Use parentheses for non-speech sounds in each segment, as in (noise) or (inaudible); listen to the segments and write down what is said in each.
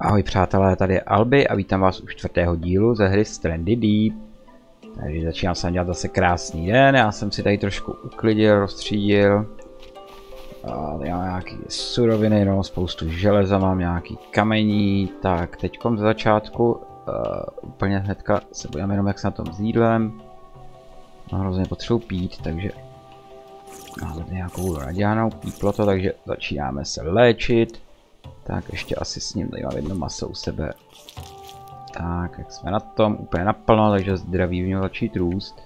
Ahoj přátelé, tady je Albi a vítám vás u čtvrtého dílu ze hry Strandy Deep. Takže začínám se dělat zase krásný den, já jsem si tady trošku uklidil, rozstřídil. A tady mám nějaký suroviny, no, spoustu železa, mám nějaký kamení, tak teďkom z začátku uh, úplně hnedka se budeme jenom jak se na tom s jídlem. No, hrozně potřebuji pít, takže máme nějakou radiánou, píplo to, takže začínáme se léčit. Tak ještě asi s ním tady mám jedno maso u sebe. Tak, jak jsme na tom, úplně naplno, takže zdraví měl začít růst.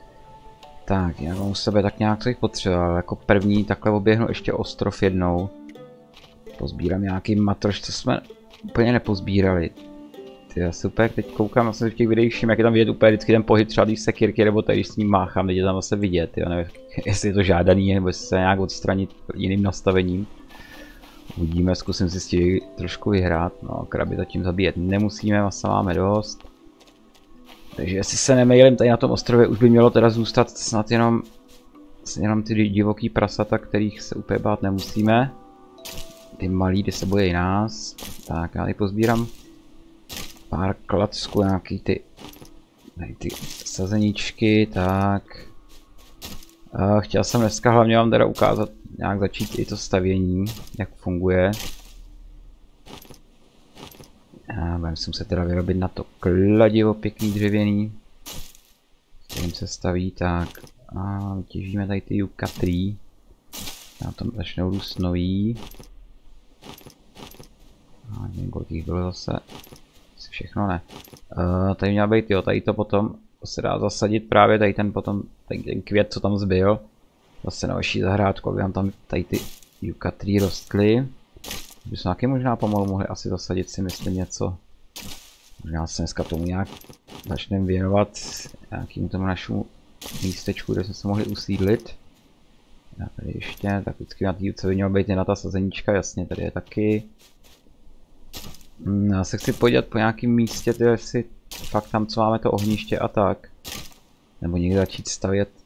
Tak, já mám u sebe tak nějak co jich potřeboval, jako první takhle oběhnu ještě ostrov jednou. Pozbírám nějaký matroš, co jsme úplně nepozbírali. Ty já super, teď koukám vlastně v těch videích, jak je tam vidět úplně vždycky ten pohyb třeba když se kirky, nebo tady s ním máchám, teď je tam zase vidět, jo, nevím, (laughs) jestli je to žádaný, nebo jestli se nějak odstranit jiným nastavením. Uvidíme, zkusím si s tím trošku vyhrát. No, kraby zatím zabíjet nemusíme, masa máme dost. Takže jestli se nemailím tady na tom ostrově, už by mělo teda zůstat snad jenom, jenom ty divoký prasata, kterých se úplně bát nemusíme. Ty malí, ty se bojí nás. Tak, já tady pozbírám pár klacků, nějaký ty, tady ty sazeničky, tak. Uh, chtěl jsem dneska hlavně vám teda ukázat nějak začít i to stavění, jak funguje. A budeme si muset teda vyrobit na to kladivo pěkný dřevěný. Kterým se staví, tak a těžíme tady ty yucca tree. Na tom začnou růst nový. A nevím, kolik jich bylo zase. Asi všechno ne. Uh, tady měla být, jo, tady to potom se dá zasadit právě tady ten potom, tady ten květ, co tam zbyl zase na vaší zahrádku, aby vám tam tady ty tree rostly. By jsme taky možná pomalu mohli asi zasadit si myslím něco. Možná se dneska tomu nějak začneme věnovat nějakým tomu našemu místečku, kde jsme se mohli usídlit. Já tady ještě, tak vždycky na té by měla být na ta sazenička, jasně, tady je taky. Hmm, já se chci podívat po nějakém místě, ty jestli fakt tam, co máme to ohniště a tak. Nebo někde začít stavět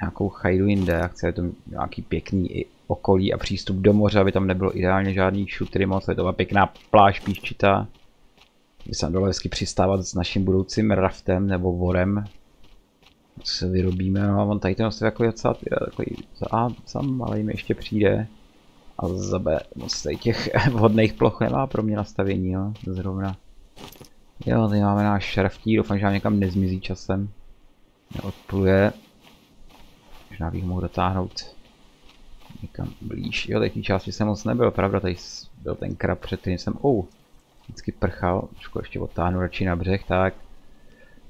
nějakou chajdu jinde, já chci to nějaký pěkný okolí a přístup do moře, aby tam nebylo ideálně žádný šutry moc, je to byla pěkná pláž píščitá. By se dole hezky přistávat s naším budoucím raftem nebo vorem. Co se vyrobíme, no a on tady ten ostrov jako docela takový za A, sam, ale jim ještě přijde. A za B, moc tady těch (laughs) vhodných ploch nemá pro mě nastavení, jo, zrovna. Jo, tady máme náš šraftí, doufám, že nám někam nezmizí časem. Neodpluje. Možná bych mohl dotáhnout někam blíž. Jo, tady části jsem moc nebyl, pravda, tady byl ten krab před kterým jsem, oh, vždycky prchal, trošku ještě otáhnu radši na břeh, tak.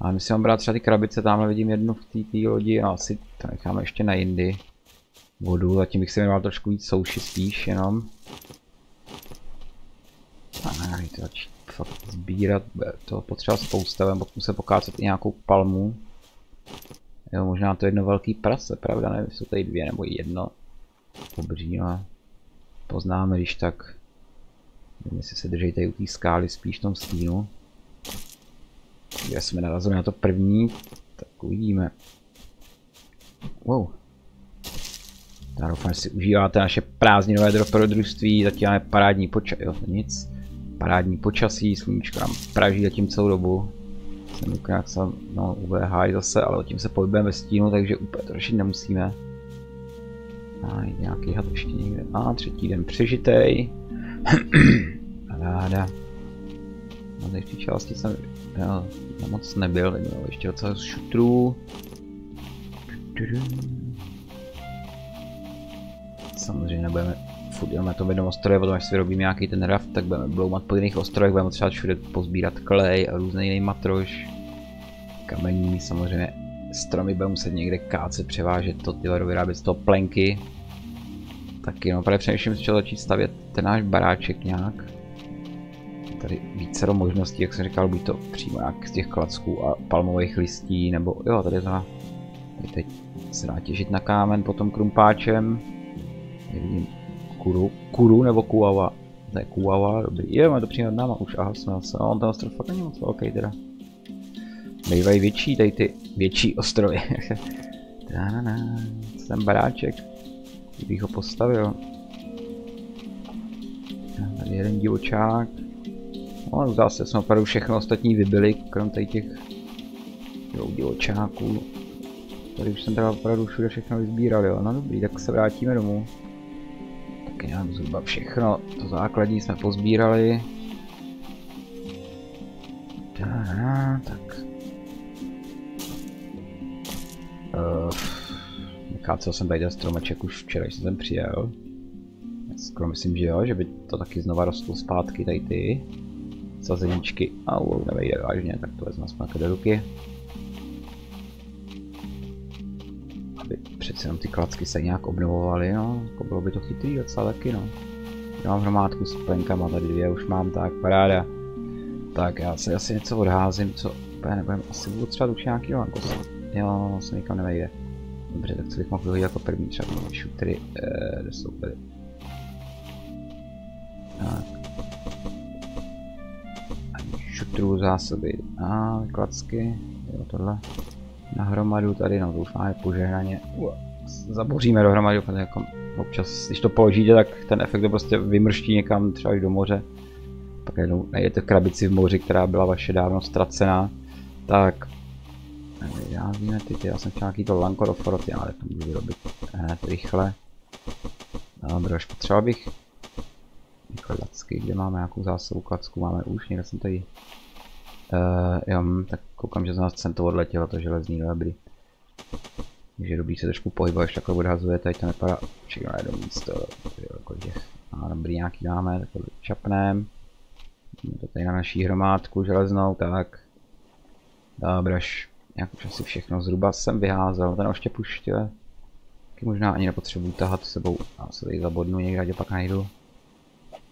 A my si mám brát třeba ty krabice, tamhle vidím jednu v té lodi, no asi to necháme ještě na jindy. Vodu, zatím bych si věnoval trošku víc souši spíš jenom. A to začít fakt sbírat, to potřeba spousta, potom se pokácet i nějakou palmu. Jo, možná to jedno velký prase, pravda, nevím, jsou tady dvě nebo jedno. Obří, no. Poznáme, když tak. Nevím, jestli se tady u té skály spíš v tom stínu. Kde jsme narazili na to první, tak uvidíme. Wow. Já doufám, že si užíváte naše prázdninové dobrodružství, zatím máme parádní počasí, jo, nic. Parádní počasí, sluníčko nám praží zatím celou dobu jak jsem, no, UVH zase, ale tím se pohybujeme ve stínu, takže úplně to řešit nemusíme. A nějaký had ještě někde. A třetí den přežitej. Ráda. No té části jsem já, moc nebyl, měl ještě docela šutrů. Samozřejmě nebudeme furt jenom na tom jednom ostrově, potom až si vyrobím nějaký ten raft, tak budeme bloumat po jiných ostrovech, budeme třeba všude pozbírat klej a různý jiný matroš. Kamení, samozřejmě stromy budeme muset někde kácet, převážet to, ty vyrábět z toho plenky. Taky no, právě přemýšlím, že začít stavět ten náš baráček nějak. Tady více možností, jak jsem říkal, buď to přímo nějak z těch klacků a palmových listí, nebo jo, tady na, tady teď se dá těžit na kámen potom krumpáčem. Nevidím, kuru, kuru nebo kuava. To je kuava, dobrý. Je, máme to přímo nad náma už, aha, jsme. No, on ten ostrov fakt není moc velký teda. Bývají větší, tady ty větší ostrovy. (laughs) ten baráček. Kdybych ho postavil. Tady jeden divočák. No, zase jsme opravdu všechno ostatní vybili, krom tady těch divočáků. Tady už jsem teda opravdu všude všechno vyzbíral, jo. No dobrý, tak se vrátíme domů. Tak nějak zhruba všechno, to základní jsme pozbírali. Tak. Uh, kácel jsem tady ten stromeček už včera, když jsem přijel. Skoro myslím, že jo, že by to taky znova rostlo zpátky tady ty sazeničky. Au, nevejde vážně, tak to vezmu aspoň do ruky. Aby přece jenom ty klacky se nějak obnovovaly, no, jako bylo by to chytrý docela taky, no. Já mám hromádku s plenkama, tady dvě už mám, tak paráda. Tak já se asi něco odházím, co úplně nebudem, asi budu třeba už nějaký lankos. Jo, se nikam nevejde. Dobře, tak co bych mohl vyhodit jako první, třeba šutry, eh, kde jsou tady. Tak. Ani zásoby. A klacky. Jo, tohle. Na hromadu tady, no máme požehnaně. Zaboříme dohromady, jako občas, když to položíte, tak ten efekt to prostě vymrští někam třeba i do moře. Pak najdete krabici v moři, která byla vaše dávno ztracená. Tak, já víme ty, ty, já jsem chtěl nějaký to lanko do foroty, ale to můžu vyrobit hned rychle. Dobře, už potřeboval bych klacky, kde máme nějakou zásobu klacku, máme už, někde jsem tady uh, jo, hm, tak koukám, že z nás to odletělo, to železný dobrý. Takže dobrý se trošku pohybuje, až takhle odhazuje, tady to nepadá všechno na jedno místo, jako těch, a dobrý nějaký dáme, takhle čapnem. To tady na naší hromádku železnou, tak. Dobraž, jak už asi všechno zhruba jsem vyházel, ten oštěp už tě, možná ani nepotřebuji tahat s sebou, já se tady zabodnu někde, ať pak najdu.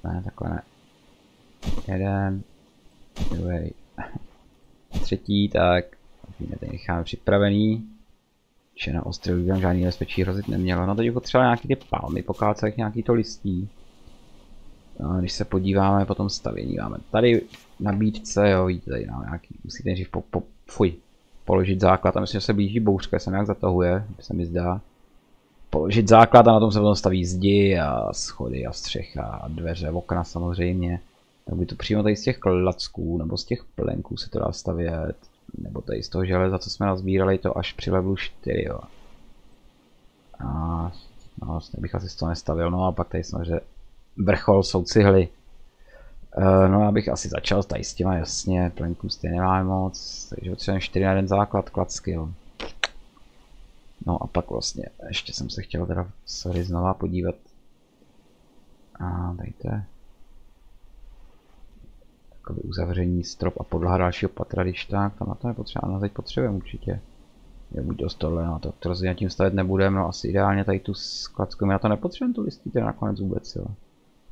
Ne, takhle ne. Jeden. Druhý. (laughs) Třetí, tak. Vidíme, tady necháme připravený. Že na ostrově tam žádný nebezpečí hrozit nemělo. No teď potřeba nějaký ty palmy, pokácet nějaký to listí. No, když se podíváme po tom stavění, máme tady nabídce, jo, vidíte tady nám nějaký, musíte nejdřív po, po, fuj, položit základ a myslím, že se blíží bouřka, se nějak zatahuje, se mi zdá položit základ a na tom se potom staví zdi a schody a střecha a dveře, okna samozřejmě. Tak by to přímo tady z těch klacků nebo z těch plenků se to dá stavět. Nebo tady z toho železa, co jsme nazbírali, to až při levelu 4, jo. A no, vlastně bych asi z toho nestavil, no a pak tady samozřejmě vrchol jsou cihly. Uh, no abych asi začal tady s těma, jasně, plenků stejně nemáme moc, takže potřebujeme 4 na jeden základ klacky, jo. No a pak vlastně, ještě jsem se chtěl teda sorry znova podívat. A je takový uzavření strop a podlaha dalšího patra, když tak, tam na to nepotřeba, na teď potřebujeme určitě. Je buď dost tohle, no to, to rozhodně tím stavit nebudeme, no asi ideálně tady tu my na to nepotřebujeme tu listíte nakonec vůbec, jo.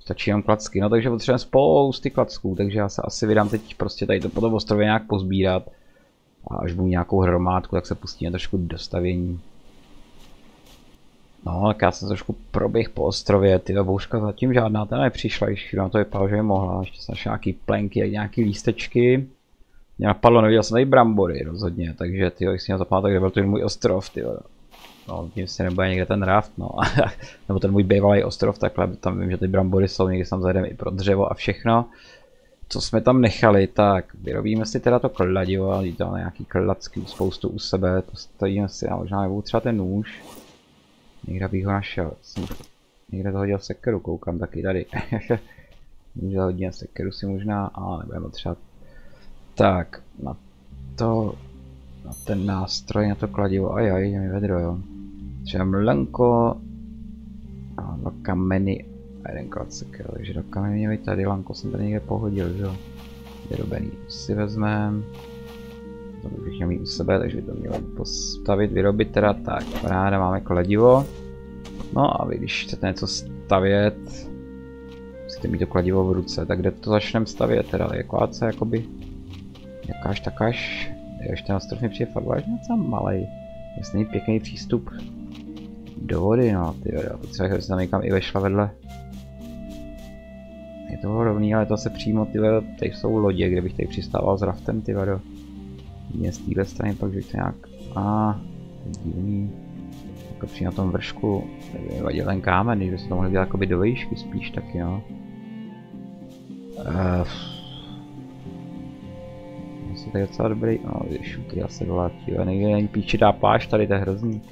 Stačí jenom klacky, no takže potřebujeme spousty klacků, takže já se asi vydám teď prostě tady to po ostrově nějak pozbírat. A až budu nějakou hromádku, tak se pustíme trošku do stavění. No, tak já jsem trošku proběh po ostrově, ty bouřka zatím žádná ta nepřišla, když na to vypadalo, že je mohla, ještě jsem nějaký plenky a nějaký lístečky. Mě napadlo, neviděl jsem tady brambory rozhodně, takže ty jak si mě zapamatuje, kde byl ten můj ostrov, ty No, tím si nebude někde ten raft, no. (laughs) Nebo ten můj bývalý ostrov, takhle, tam vím, že ty brambory jsou, někdy tam zajdeme i pro dřevo a všechno. Co jsme tam nechali, tak vyrobíme si teda to kladivo, a tam nějaký klacky spoustu u sebe, to stojíme si a možná nebudu třeba ten nůž. Někde bych ho našel. Jsem někde to hodil sekeru, koukám taky tady. (laughs) Může hodit sekeru si možná, ale nebudeme potřebovat. Tak, na to, na ten nástroj, na to kladivo, ajaj, je mi vedro, jo. Třeba mlenko, a dva kameny a jeden klacek, jo. Takže do kameny měli tady, lanko jsem tady někde pohodil, jo. Vyrobený si vezmeme. To bych měl mít u sebe, takže by to mělo postavit, vyrobit teda tak. Paráda, máme kladivo. No a vy, když chcete něco stavět, musíte mít to kladivo v ruce, tak kde to začneme stavět teda, jakáce jakoby, jakáž takáž, ještě na strofně přijde fakt vážně docela malej, jasný pěkný přístup do vody, no ty jo, potřeba, aby se tam někam i vešla vedle. Je to rovný, ale to se přímo, ty tady jsou lodě, kde bych tady přistával s raftem, ty do mě z téhle strany pak, že to nějak, a ah, divný jako při na tom vršku, kdyby vadil ten kámen, když by se to mohli dělat jakoby do výšky spíš taky, no. Uh, asi tady docela dobrý, no když ty asi doletí, ale někde není píčitá pláž tady, to je hrozný.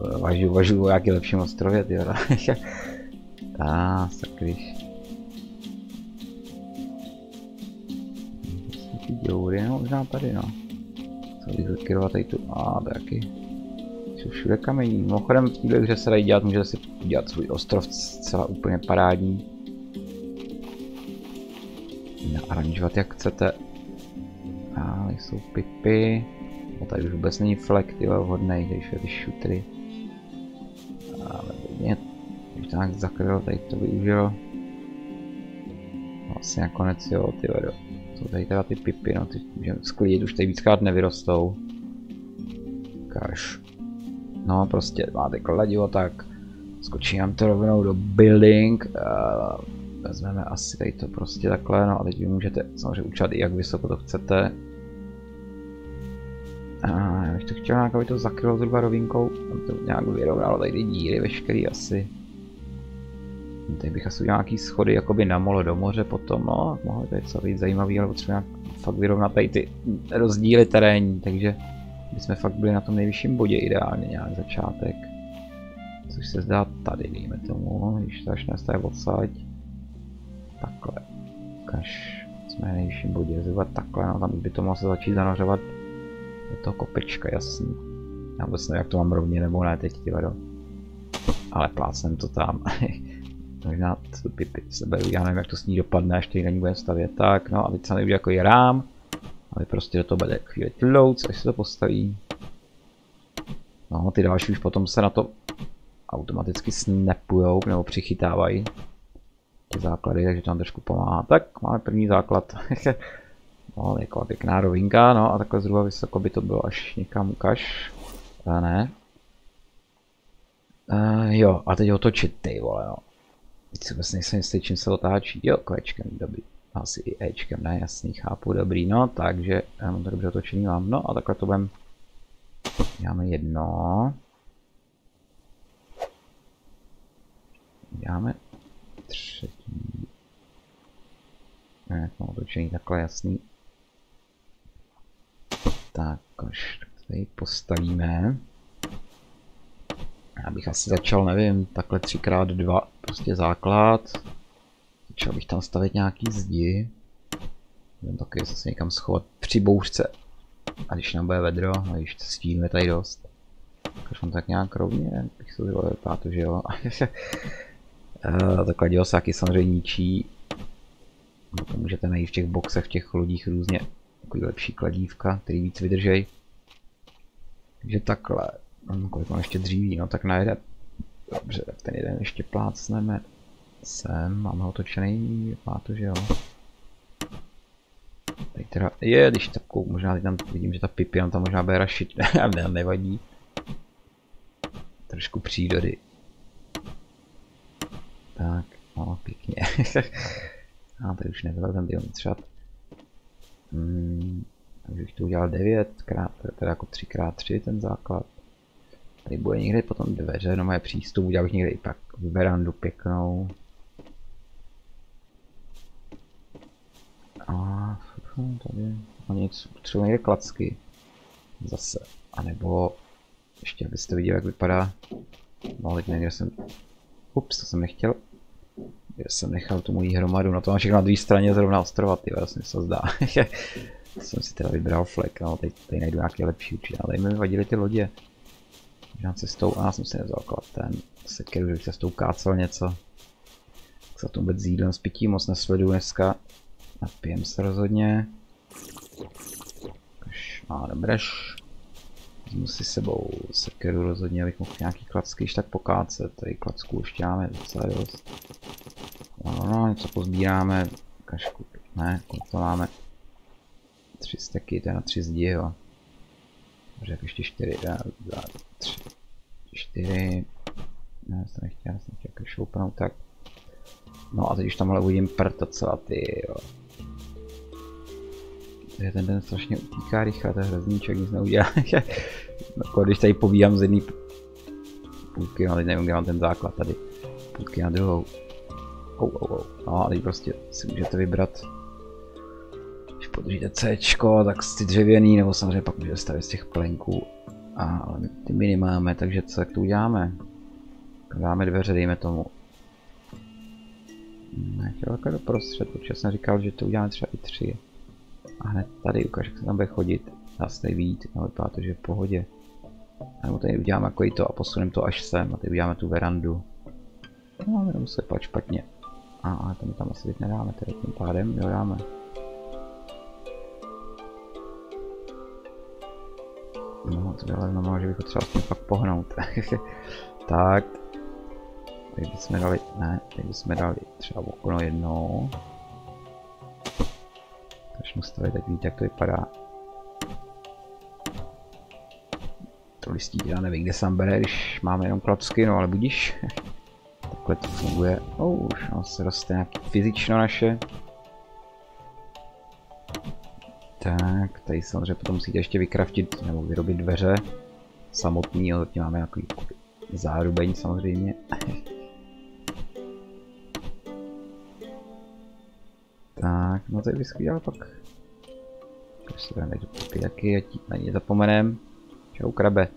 Uvažuji, uvažuji o jaký lepším ostrově, ty (laughs) A, sakryš. Ty no možná tady, no. Co bych zakyrovat tady tu, a to jaký. Jsou všude kamení. Mimochodem v této hře se dají dělat, můžete si udělat svůj ostrov celá úplně parádní. Naaranžovat jak chcete. A jsou pipy. No tady už vůbec není flek, ty vhodný, když je ty šutry. Tak zakryl, tady to využil. Vlastně nakonec jo, ty vedo. Jsou tady teda ty pipy, no ty můžeme sklidit, už tady víckrát nevyrostou. Kaž. No prostě máte kladivo, tak skočím to rovnou do building. Uh, vezmeme asi tady to prostě takhle, no a teď vy můžete samozřejmě učat i jak vysoko to chcete. A já bych to chtěl nějak, aby to zakrylo zhruba rovinkou, aby to nějak vyrovnalo tady díry veškerý asi. Tady bych asi udělal nějaký schody jakoby na molo do moře potom, no, mohlo to něco být zajímavý, ale potřebujeme fakt vyrovnat tady ty rozdíly terénní, takže bychom fakt byli na tom nejvyšším bodě ideálně nějak začátek. Což se zdá tady, dejme tomu, když to až nastaje odsaď. Takhle. Kaž jsme na nejvyšším bodě, zhruba takhle, no tam by to mohlo se začít zanořovat do toho kopečka, jasný. Já vůbec nevím, jak to mám rovně nebo ne teď, divado. Ale plácnem to tam. (laughs) Možná to pipy se beru, já nevím, jak to s ní dopadne, až tady na ní budeme stavět. Tak, no a teď se nejde jako je rám. Ale prostě do toho bude chvíli tlouc, až se to postaví. No, ty další už potom se na to automaticky snapujou nebo přichytávají ty základy, takže nám trošku pomáhá. Tak, máme první základ. (laughs) no, jako pěkná rovinka, no a takhle zhruba vysoko by to bylo až někam ukaž. A ne. Uh, jo, a teď otočit ty vole, no. Teď si vlastně nejsem jistý, čím se otáčí. Jo, kvečkem, dobrý. Asi i Ečkem, ne, jasný, chápu, dobrý, no, takže já mám to dobře otočený mám, no a takhle to budeme, děláme jedno, děláme třetí, ne, mám otočený takhle jasný, tak, až tady postavíme, já bych asi začal, nevím, takhle 3x2, prostě základ, Začal bych tam stavit nějaký zdi. Jdem taky zase někam schovat při bouřce. A když nám bude vedro, a když to stínu je tady dost. Když mám tak nějak rovně, bych se vypadá to, že jo. uh, (laughs) takhle divosáky samozřejmě ničí. To můžete najít v těch boxech, v těch lodích různě takový lepší kladívka, který víc vydržej. Takže takhle. No, kolik mám ještě dříví, no tak na jeden. Dobře, tak ten jeden ještě plácneme sem, máme ho točený, má to, že jo. Tady teda, je, když takovou, možná teď tam vidím, že ta pipi tam možná bude rašit, (laughs) ne, nevadí. Trošku přírody. Tak, no, pěkně. (laughs) A tady už nebyl ten třeba. Hmm, takže bych to udělal 9 krát, teda jako 3 krát 3 ten základ. Tady bude někde potom dveře, no moje přístup, udělal bych někde i pak verandu pěknou. A tady a nic, třeba někde klacky. Zase. A nebo ještě abyste viděli, jak vypadá. No, teď někde jsem... Ups, to jsem nechtěl. Já jsem nechal tu moji hromadu, no to mám všechno na druhé straně zrovna ostrova, ty vlastně se zdá. (laughs) jsem si teda vybral flek, no teď tady najdu nějaké lepší určitě, ale mi vadily ty lodě. Já cestou a já jsem si nevzal ten sekeru, že bych cestou kácel něco. Tak se to vůbec s jídlem, s moc nesledu dneska. Napijem se rozhodně. Kaž má dobreš. Vezmu si sebou sekeru rozhodně, abych mohl nějaký klacky již tak pokácet. Tady klacku ještě máme docela dost. No, no, no něco pozbíráme. Kašku, ne, kolik to máme? Tři steky, to je na tři zdi, jo. Takže ještě čtyři, já, já, 4. Ne, já jsem nechtěl, já jsem chtěl jako šoupnout, tak. No a teď už tamhle uvidím prd docela, ty jo. Tady ten den strašně utíká rychle, ten hrazníček nic neudělá. (laughs) No, jako když tady pobíhám z jedné půlky, no, ale nevím, kde mám ten základ tady. Půlky na druhou. Oh, oh. Oh. No a teď prostě si můžete vybrat. Když podržíte C, tak z dřevěný, nebo samozřejmě pak můžete stavit z těch plenků a, ale my ty my nemáme, takže co, jak to uděláme? Dáme dveře, dejme tomu. Ne, takhle doprostřed, protože jsem říkal, že to uděláme třeba i tři. A hned tady ukáž, jak se tam bude chodit. Dá se tady vít, no vypadá to, že je v pohodě. A nebo tady uděláme jako i to a posuneme to až sem a tady uděláme tu verandu. No, jenom se pak špatně. A, ale to my tam asi teď nedáme, tedy tím pádem, jo dáme. No, to bylo normálně, že bych ho třeba aspoň pak pohnout. (laughs) tak. Teď bychom dali, ne, teď bychom dali třeba okno jednou. Začnu stavit, tak víte, jak to vypadá. To listí já nevím, kde sám bere, když máme jenom klacky, no ale budíš. (laughs) Takhle to funguje. Oh, už no, se roste nějaký fyzično naše. Tak, tady samozřejmě potom musíte ještě vykraftit nebo vyrobit dveře samotný, ale zatím máme nějaký zárubeň samozřejmě. (laughs) tak, no tady bys ale pak... Prostě dáme do taky, ať na ně zapomenem. Čau krabe.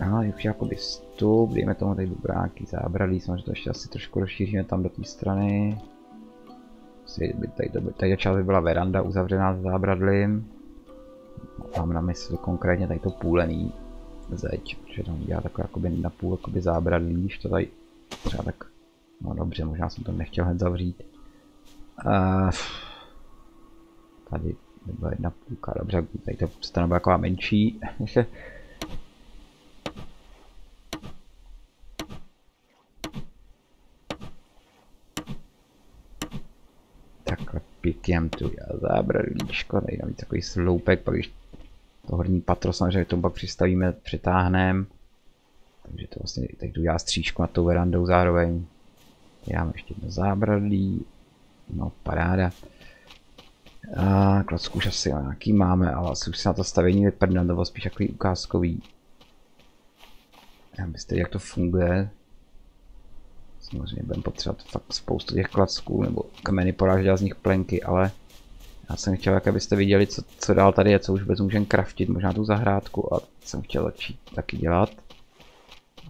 Ano, je už jakoby vstup, dejme tomu tady dobránky, zábradlí, samozřejmě to ještě asi trošku rozšíříme tam do té strany. Tady, tady, tady, část by byla veranda uzavřená s zábradlím. Mám na mysli konkrétně tady to půlený zeď, protože tam dělá takové jakoby na půl jakoby zábradlí, když to tady třeba tak, no dobře, možná jsem to nechtěl hned zavřít. Uh, tady byla jedna půlka, dobře, tady to stanoví jako menší. (laughs) Pěkně tu já zábradlíčko, tady mám takový sloupek, pak když to horní patro samozřejmě to pak přistavíme, přetáhneme. Takže to vlastně teď tu já stříčku nad tou verandou zároveň. Já mám ještě jedno zábradlí. No paráda. A klocku už asi nějaký máme, ale asi už se na to stavění vyprdne, bylo spíš takový ukázkový. Já byste jak to funguje. Samozřejmě budeme potřebovat fakt spoustu těch klacků, nebo kameny porážet z nich plenky, ale já jsem chtěl, jak abyste viděli, co, co dál tady je, co už vůbec můžeme craftit, možná tu zahrádku a jsem chtěl začít taky dělat.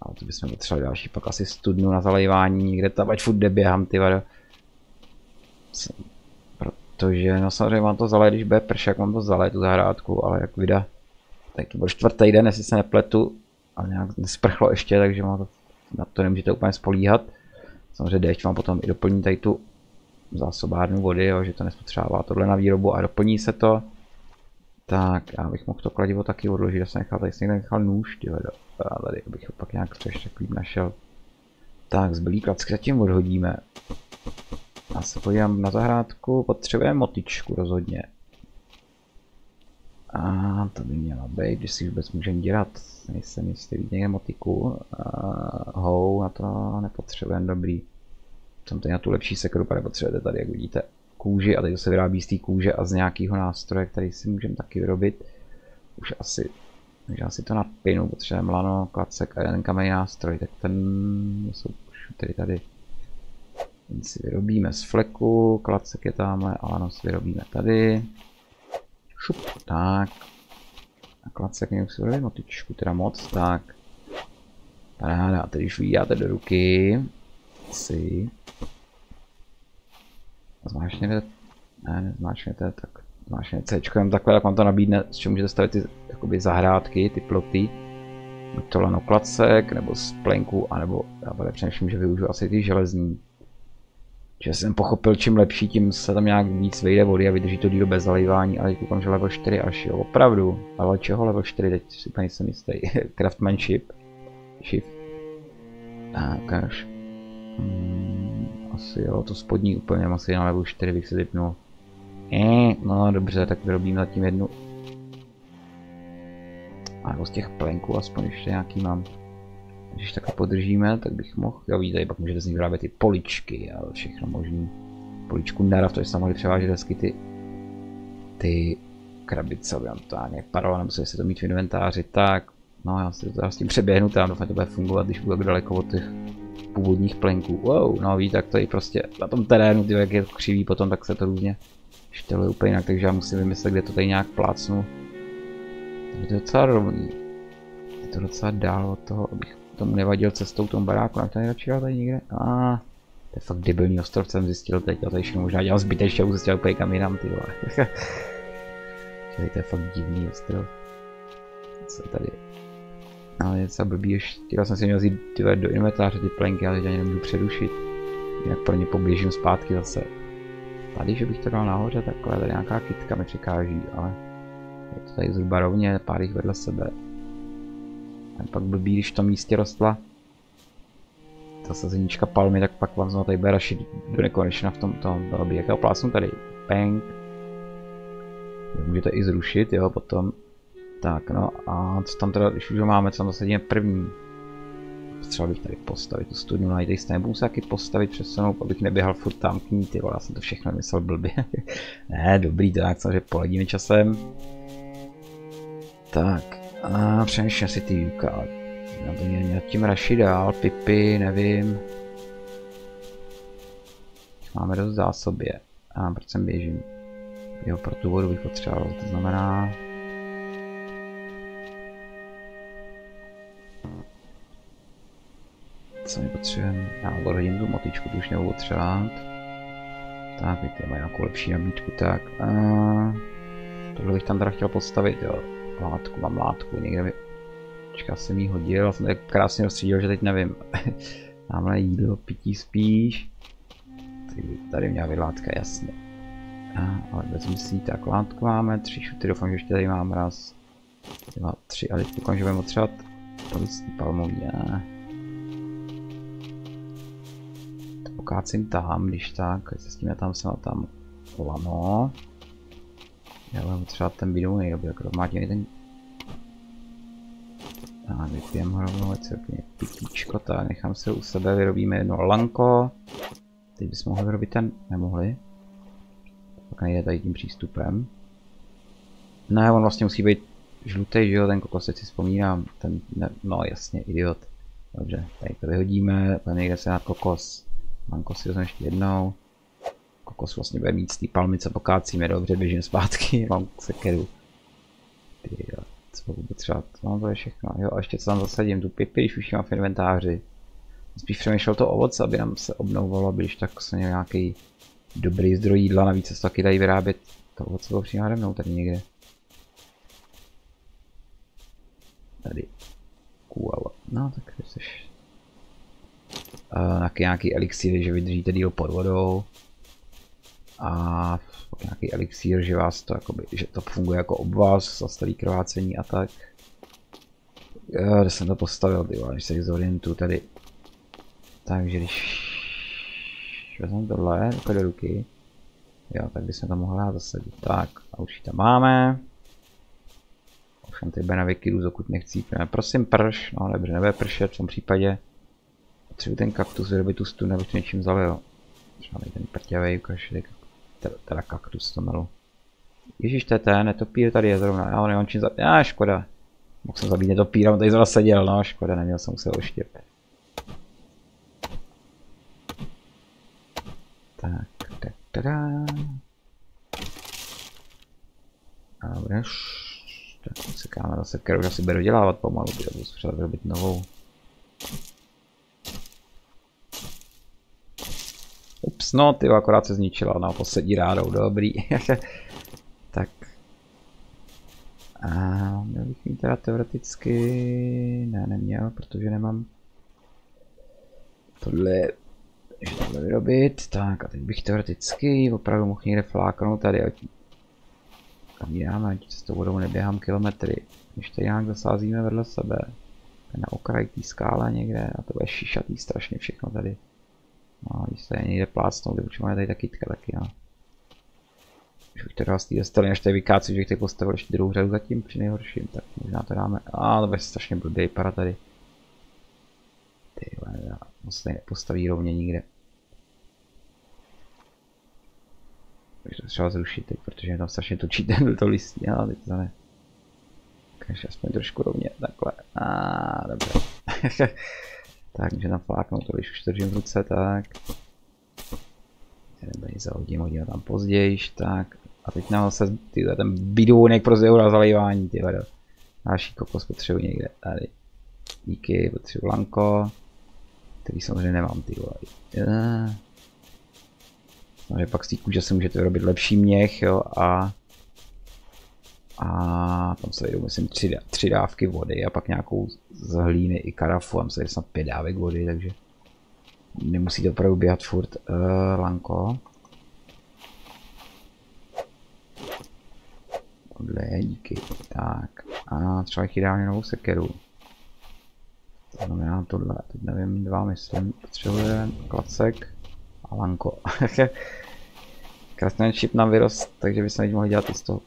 Ale to bychom potřebovali další pak asi studnu na zalejvání, někde tam, ať furt běhám, ty vado. Protože, no samozřejmě mám to zaleje, když bude pršak, mám to zaleje, tu zahrádku, ale jak vida. Tak to byl čtvrtý den, jestli se nepletu, ale nějak nesprchlo ještě, takže má to, na to nemůžete úplně spolíhat. Samozřejmě déšť vám potom i doplní tady tu zásobárnu vody, jo, že to nespotřebává tohle na výrobu a doplní se to. Tak, já bych mohl to kladivo taky odložit, já jsem nechal, tady jsem nechal nůž, tyhle, a tady bych ho pak nějak ještě takový našel. Tak, zbylý klacky zatím odhodíme. Já se podívám na zahrádku, potřebujeme motičku rozhodně. A to by měla být, když si vůbec můžeme dělat, nejsem jistý, někde motiku. A, hou, na to nepotřebujeme, dobrý. Jsem tady na tu lepší sekru, pane potřebujete tady, jak vidíte, kůži a tady to se vyrábí z té kůže a z nějakého nástroje, který si můžeme taky vyrobit. Už asi, takže asi to napinu, potřebujeme lano, klacek a jeden kamenný nástroj, tak ten jsou už tady tady. Ten si vyrobíme z fleku, klacek je tamhle a lano si vyrobíme tady. Šup, tak. A klacek mě si vyrobíme motičku, teda moc, tak. Paráda, a teď už vyjídáte do ruky, si zmáčkněte, ne, nezmáčkněte, tak zmáčkněte C, takhle, tak vám to nabídne, s čím můžete stavit ty jakoby zahrádky, ty ploty. Buď to leno klacek, nebo z plenku, anebo já tady přemýšlím, že využiju asi ty železní. Že jsem pochopil, čím lepší, tím se tam nějak víc vejde vody a vydrží to díl bez zalivání, ale koukám, že level 4 až jo, opravdu. Ale čeho level 4, teď si úplně nejsem jistý. (laughs) Craftmanship. Shift. Tak, až. Hmm, asi jo, to spodní úplně asi na level 4 bych se typnul. Eh, no dobře, tak vyrobím zatím jednu. A z těch plenků aspoň ještě nějaký mám. Když takhle podržíme, tak bych mohl, jo víte, pak můžete z nich vyrábět ty poličky a všechno možný. Poličku narav, to je mohli převážet hezky ty, ty krabice, aby nám to nějak padalo, nebo se to mít v inventáři, tak, no já si to s tím přeběhnu, tam doufám, to bude fungovat, když budu daleko od těch původních plenků. Wow, no ví, tak to je prostě na tom terénu, ty, jak je to křivý potom, tak se to různě šteluje úplně jinak, takže já musím vymyslet, kde to tady nějak plácnu. To je docela rovný. Je to docela dál od toho, abych tomu nevadil cestou tom baráku, tak tady radši tady někde. A ah, to je fakt debilní ostrov, jsem zjistil teď, a tady všechno možná dělal zbytečně, už zjistil úplně kam jinam, ty vole. (laughs) to je fakt divný ostrov. Co tady ale je docela blbý, ještě chtěl jsem si měl vzít do inventáře ty plenky, ale teď ani nemůžu přerušit. Jinak pro ně poběžím zpátky zase. Tady, že bych to dal nahoře, takhle, tady nějaká kytka mi překáží, ale je to tady zhruba rovně, pár jich vedle sebe. A pak blbý, když v tom místě rostla ta sazenička palmy, tak pak vám znovu tady bude rašit do nekonečna v tom, tom blbý. Jakého plásnu tady? Bang. Můžete i zrušit, jo, potom. Tak, no a co tam teda, když už ho máme, co tam zase první? Třeba bych tady postavit tu studnu, najít jste nebudu se taky postavit přesunout, abych neběhal furt tam k ní, ty vole, já jsem to všechno myslel blbě. (laughs) ne, dobrý, to jak že poledíme časem. Tak, a přemýšlím si ty Juka. Na to mě nad tím raši dál, pipy, nevím. Máme dost zásobě. A proč sem běžím? Jo, pro tu vodu bych potřeboval, to znamená... Co mi potřebujeme? Já odhodím tu motičku, tu už nebudu potřebovat. Tak, teď mají nějakou lepší nabídku, tak. A... Tohle bych tam teda chtěl postavit, jo. Látku, mám látku, někde mi... Počká jsem jí hodil, já jsem tak krásně rozstřídil, že teď nevím. (laughs) Tamhle jídlo, pití spíš. Tady, tady měla být látka, jasně. A, ale bez myslí, tak látku máme, tři šuty, doufám, že ještě tady mám raz. Dva, tři, a teď pokud, že budeme potřebovat to listí palmový, a pokácím tam, když tak, se s tím tam jsem tam lano. Já budu třeba ten bidou nejdoby, jak rovnátě ten... Tak, vypijem ho rovnou, ať se pitíčko, tak nechám se u sebe, vyrobíme jedno lanko. Teď bychom mohli vyrobit ten, nemohli. Pak nejde tady tím přístupem. Ne, on vlastně musí být žlutý, že jo, ten kokos, si vzpomínám, ten, ne, no jasně, idiot. Dobře, tady to vyhodíme, tam někde se na kokos Manko si vezmu ještě jednou. Kokos vlastně bude mít z té palmy, co pokácíme, dobře, běžím zpátky, (laughs) mám sekeru. Ty jo, co budu potřebovat, mám to je všechno, jo, a ještě co tam zasadím, tu pipi, když už mám v inventáři. Spíš přemýšlel to ovoce, aby nám se obnovovalo, aby když tak se měl nějaký dobrý zdroj jídla, navíc se taky dají vyrábět. To ovoce bylo přímo mnou tady někde. Tady. Kuala. No tak jsi uh, nějaký elixír, že vydržíte díl pod vodou a nějaký elixír, že vás to jakoby, že to funguje jako obvaz, zastaví krvácení a tak. Jo, kde jsem to postavil, ty když se zorientuju tady. Takže když vezmu tohle jako do ruky, jo, tak bychom to mohli dát zasadit. Tak, a už ji tam máme. Ovšem ty benaviky jdu, dokud nechcípneme. Prosím prš, no dobře, nebude pršet v tom případě. Potřebuji ten kaktus vyrobit tu stůl, abych něčím zalil. Třeba ten prťavej ukaž, teda kaktus to melu. Ježíš, to je ten, netopír tady je zrovna, já ho nemám čím zabít, já škoda. Mohl jsem zabít netopíra, on tady zrovna seděl, no škoda, neměl jsem se oštěp. Tak, tak, tada. A dobré, tak sekáme zase, kterou asi bude dodělávat pomalu, budu třeba vyrobit novou. Ups, no, ty akorát se zničila na poslední rádou, dobrý. (laughs) tak. A měl bych mít teda teoreticky... Ne, neměl, protože nemám tohle že tohle vyrobit. Tak a teď bych teoreticky opravdu mohl někde fláknout tady, ať kam děláme, ať s tou vodou neběhám kilometry. Když tady nějak zasázíme vedle sebe. Na okraji té skále někde a to bude šišatý strašně všechno tady. No, když se někde plácnout, určitě máme tady taky taky, no. Už bych to dal z té stely, než tady vykáci, že bych postavil ještě druhou řadu zatím při nejhorším, tak možná to dáme. A to bude strašně blbý para tady. Ty já moc tady nepostaví rovně nikde. Takže to třeba zrušit teď, protože tam strašně točí (laughs) ten to listí, ale teď to ne. Takže aspoň trošku rovně, takhle. A dobře. (laughs) Tak, může tam to, když už držím v ruce, tak. Jeden zahodím, hodím tam později, tak. A teď nám zase tyhle, ten bidounek pro zeura zalejvání, ty vado. Další kokos potřebuji někde, tady. Díky, potřebuji lanko. Který samozřejmě nemám, ty vole. Yeah. No, pak z té kůže se můžete vyrobit lepší měch, jo, a a tam se jdou, myslím, tři, tři dávky vody a pak nějakou z hlíny i karafu, tam se jde snad pět dávek vody, takže nemusíte opravdu běhat furt. Uh, lanko. Tohle je, díky. Tak, a třeba jich ideálně novou sekeru. To znamená tohle, teď nevím, dva myslím, potřebuje klacek a lanko. (laughs) Krasný chip nám vyrost, takže bychom mohli dělat i z toho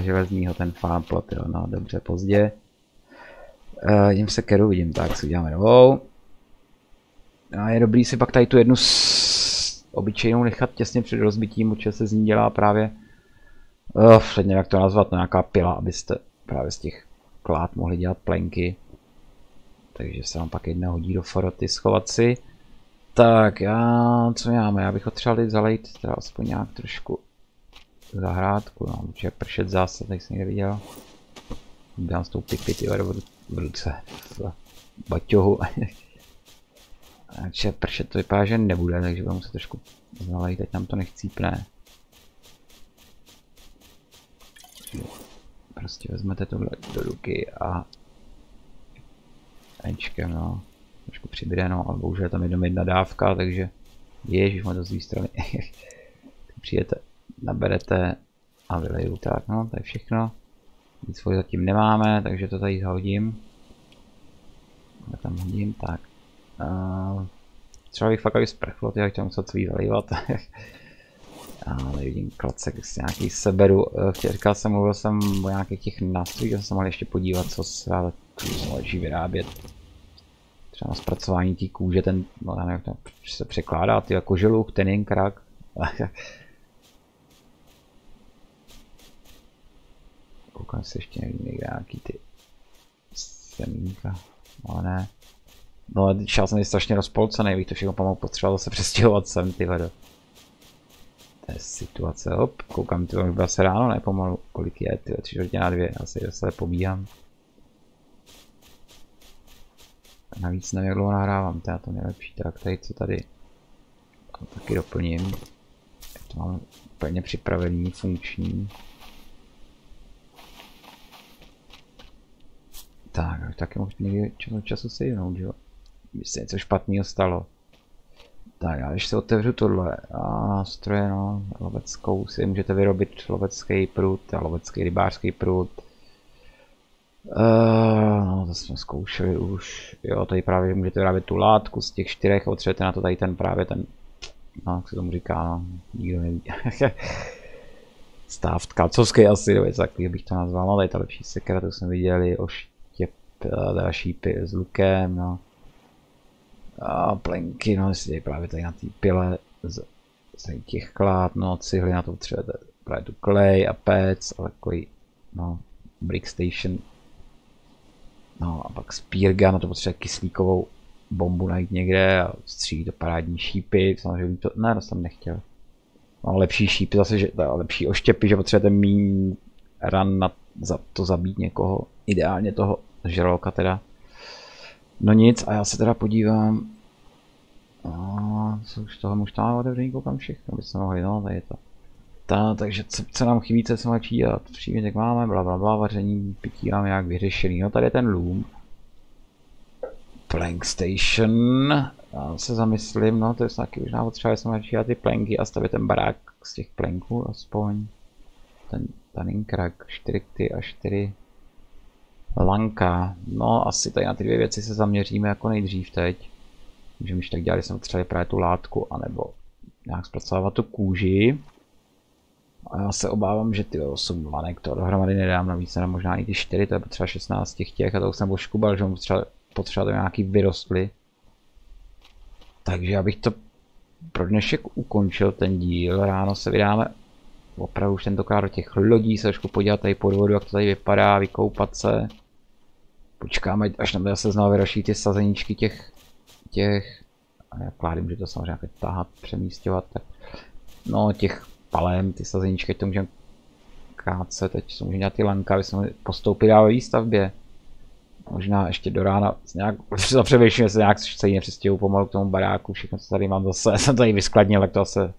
železního ten plot, jo, no dobře, pozdě. Uh, jim se keru, vidím, tak si uděláme novou. A je dobrý si pak tady tu jednu s obyčejnou nechat těsně před rozbitím, určitě se z ní dělá právě, uh, teď jak to nazvat, no, nějaká pila, abyste právě z těch klát mohli dělat plenky. Takže se vám pak jedna hodí do foroty schovat si. Tak, já, co máme, já bych ho třeba zalejt, teda aspoň nějak trošku zahrádku, no, určitě pršet zase, tady jsem někde viděl. Dám s tou pipy, ty v ruce, v baťohu. (laughs) Takže pršet to vypadá, že nebude, takže budu muset trošku znalejt, teď nám to nechcípne. Prostě vezmete tohle do ruky a Ečkem, no. Trošku přibude, no, ale bohužel tam jenom jedna dávka, takže ježiš, má to z strany. (laughs) Přijete naberete a vyleju tak, no, to je všechno. Nic svoj zatím nemáme, takže to tady hodím. Já tam hodím, tak. Uh, třeba bych fakt aby sprchlo, ty, to musel celý zalívat. (laughs) Ale vidím klacek z nějaký seberu. Eh, chtěl, říkal jsem, mluvil jsem o nějakých těch nástrojích, jsem se mohl ještě podívat, co se ale lepší vyrábět. Třeba na zpracování té kůže, ten, no nevím, se překládá, ty jako želuk, tenin, krak. (laughs) koukám se ještě někde nějaký ty semínka, ale ne. No ale já jsem strašně rozpolcený, bych to všechno pomalu potřeboval se (laughs) přestěhovat sem, ty vedo. To je situace, hop, koukám, ty už bylo se ráno, ne pomalu, kolik je, ty tři čtvrtě na dvě, asi zase pobíhám. Navíc nevím, jak dlouho nahrávám, to je to nejlepší, tak tady co tady, to taky doplním. To mám úplně připravený, funkční. Tak, taky mohl někdy čas času sejnout, jo. By se něco špatného stalo. Tak a když se otevřu tohle a stroje, no, loveckou si můžete vyrobit lovecký prut a lovecký rybářský prut. Uh, no, to jsme zkoušeli už. Jo, tady právě můžete vyrábět tu látku z těch čtyřech, potřebujete na to tady ten právě ten, no, jak se tomu říká, no, nikdo neví. (laughs) Stav tkacovský asi, nebo takový bych to nazval, no, tady ta lepší sekera, to jsme viděli, oš teda šípy s lukem, no. A plenky, no, jestli právě tady na té pile z, z těch klád, no, cihly na to potřebujete právě tu klej a pec, ale takový, no, brick station. No a pak spírga, na to potřebuje kyslíkovou bombu najít někde a střílí to parádní šípy, samozřejmě to, ne, to jsem nechtěl. No, lepší šípy zase, že, lepší oštěpy, že potřebujete méně ran na za, to zabít někoho, ideálně toho žraloka teda. No nic, a já se teda podívám. A co už toho tam otevřený koukám všechno, by se mohli, no, tady je to. Ta, takže co, co nám chybí, co se mají dělat? Přímě máme, bla, bla, bla, vaření, pití máme jak vyřešený. No tady je ten loom. Plank station. Já se zamyslím, no to je taky možná potřeba, jsem začít ty planky a stavit ten barák z těch planků aspoň. Ten, ten inkrak, 4 ty a 4 Lanka. No, asi tady na ty dvě věci se zaměříme jako nejdřív teď. Můžeme už tak dělat, jsem třeba právě tu látku, anebo nějak zpracovat tu kůži. A já se obávám, že ty 8 lanek to dohromady nedám, navíc nedám možná i ty 4, to je potřeba 16 těch těch a to už jsem oškubal, že mu potřeba, potřeba nějaký vyrostly. Takže abych to pro dnešek ukončil ten díl, ráno se vydáme opravdu už tentokrát do těch lodí se trošku podívat tady pod vodu, jak to tady vypadá, vykoupat se. Počkáme, až nám zase znovu vyroší ty sazeničky těch, těch A já kládím, že to samozřejmě jako tahat, přemístěvat, tak no těch palem, ty sazeničky, to můžeme kácet, teď jsou dělat ty lanka, aby jsme postoupili dál ve výstavbě. Možná ještě do rána nějak, zapřemýšlím, se nějak stejně přestěhu pomalu k tomu baráku, všechno co tady mám zase, (laughs) jsem tady vyskladnil, tak to se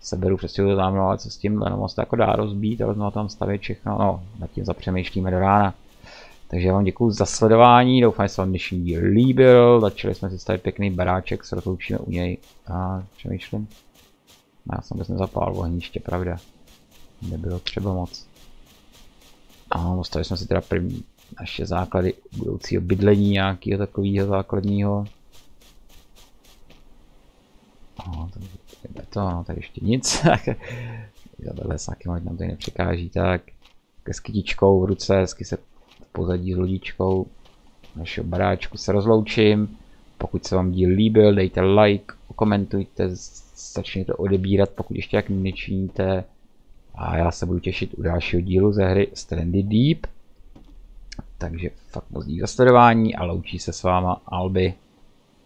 seberu přestěhu tam, no ale co s tím, no moc to jako dá rozbít, ale znovu tam stavět všechno, no nad tím zapřemýšlíme do rána. Takže já vám děkuji za sledování, doufám, že se vám dnešní díl líbil, začali jsme si stavit pěkný baráček, se rozloučíme u něj a přemýšlím. No, já jsem vůbec nezapál ohniště, pravda. Nebylo třeba moc. A postavili jsme si teda první naše základy budoucího bydlení nějakého takového základního. No, tady to, no, tady ještě nic. (laughs) Tahle sáky nám tady nepřekáží, tak ke skytičkou v ruce, hezky se pozadí s lodičkou našeho baráčku se rozloučím. Pokud se vám díl líbil, dejte like, komentujte, začněte odebírat, pokud ještě jak nečiníte. A já se budu těšit u dalšího dílu ze hry Stranded Deep. Takže fakt moc za sledování a loučí se s váma Alby.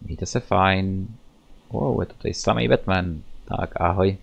Mějte se fajn. Wow, je to tady samý Batman. Tak ahoj.